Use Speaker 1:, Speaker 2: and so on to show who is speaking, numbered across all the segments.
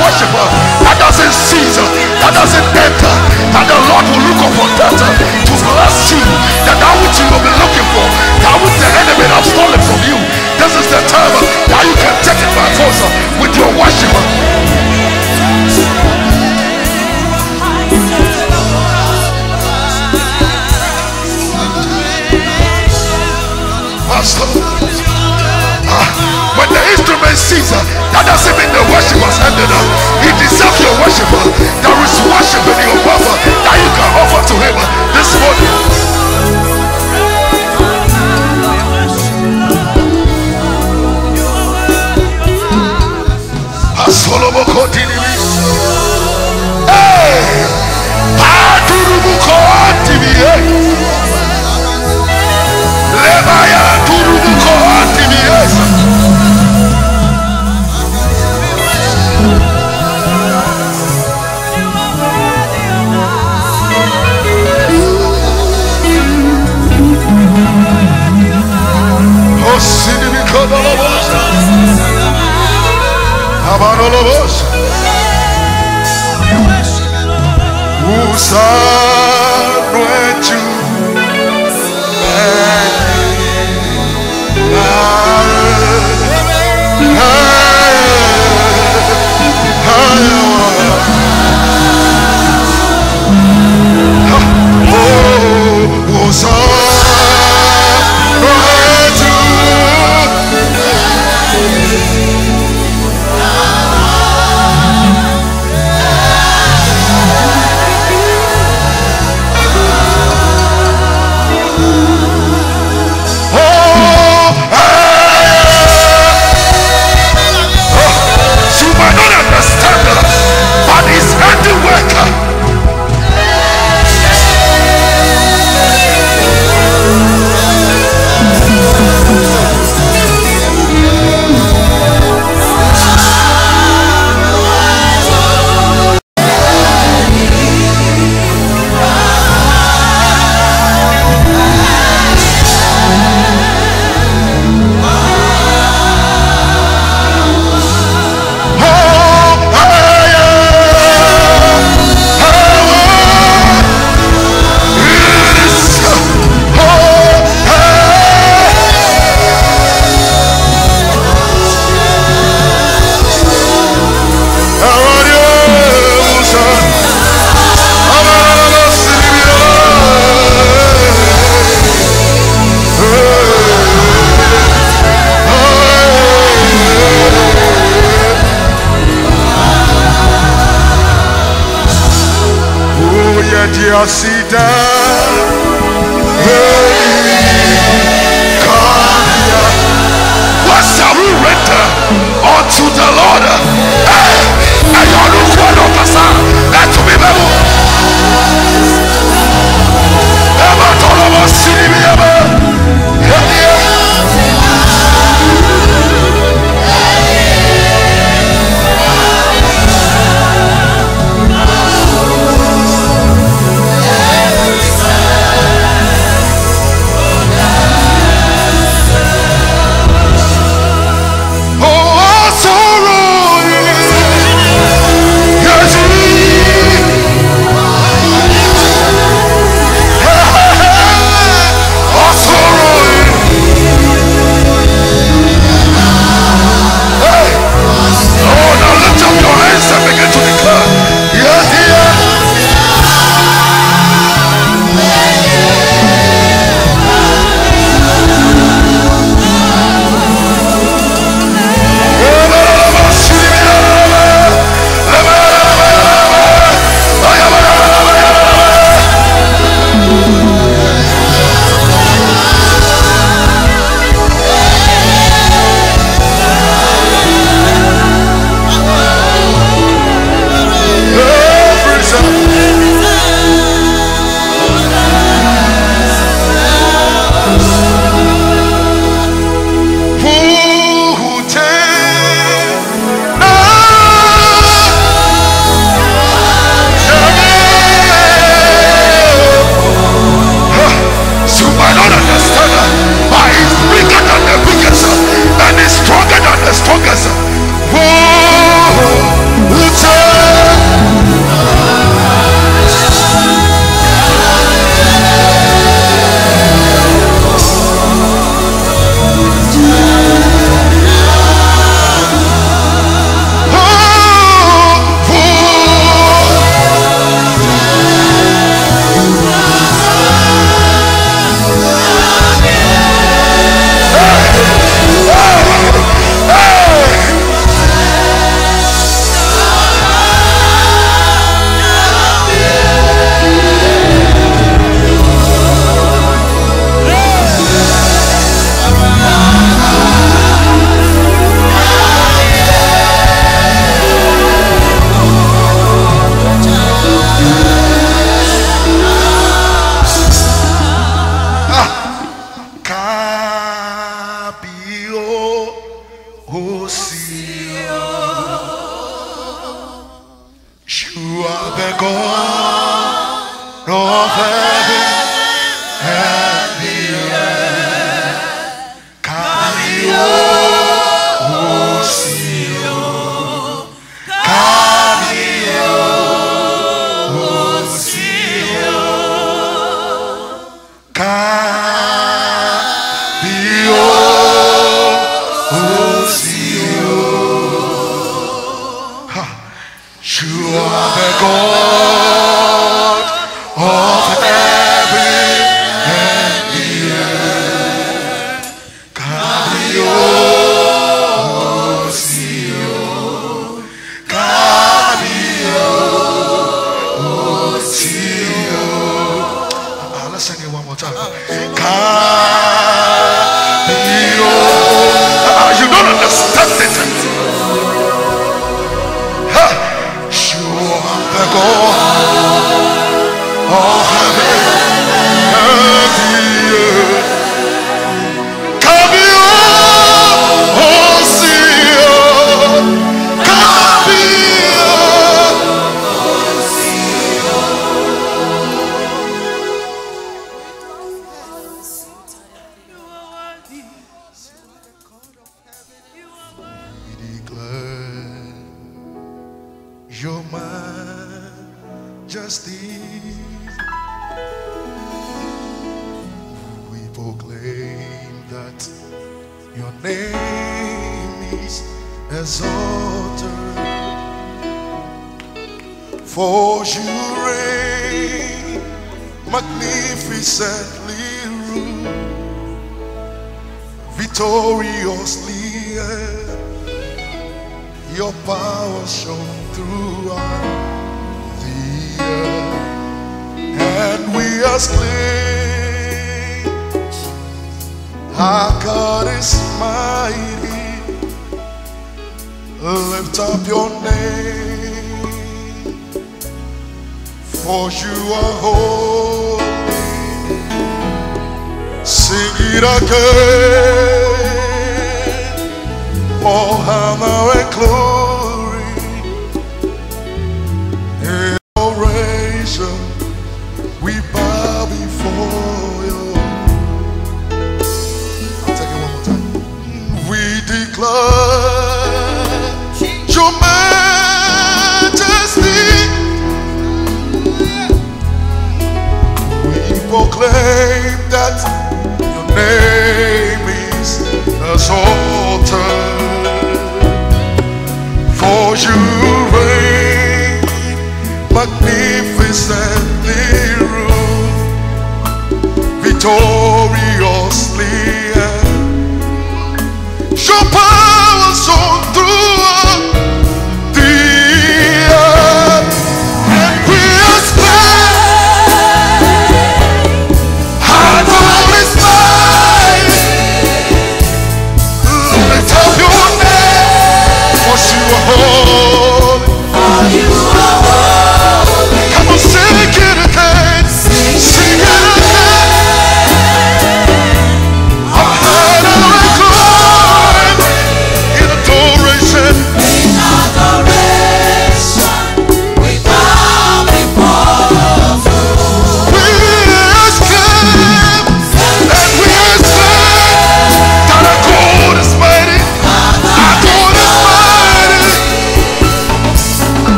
Speaker 1: worshiper that doesn't cease, uh, that doesn't enter, that the Lord will look upon that uh, to bless you, that that which you will be looking for, that which the enemy have stolen from you. This is the time uh, that you can take it by force uh, with your worshiper. Sings, uh, that doesn't mean the worship has ended. up. he deserves your worship. There is worship in your uh, that you can offer to him Abanolobos. assim your power shone throughout the earth, and we are slaves. Our God is mighty. Lift up your name, for you are holy. Sing it again. Oh, how now I close.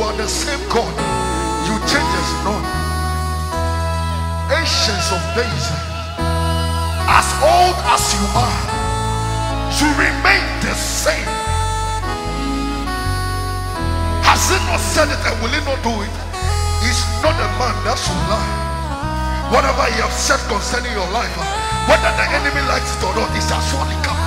Speaker 1: You are the same God. You change changes not. Ancients of days, as old as you are, you remain the same. Has he not said it and will he not do it? He's not a man that should lie. Whatever he has said concerning your life, whether the enemy likes it or not, it shall surely come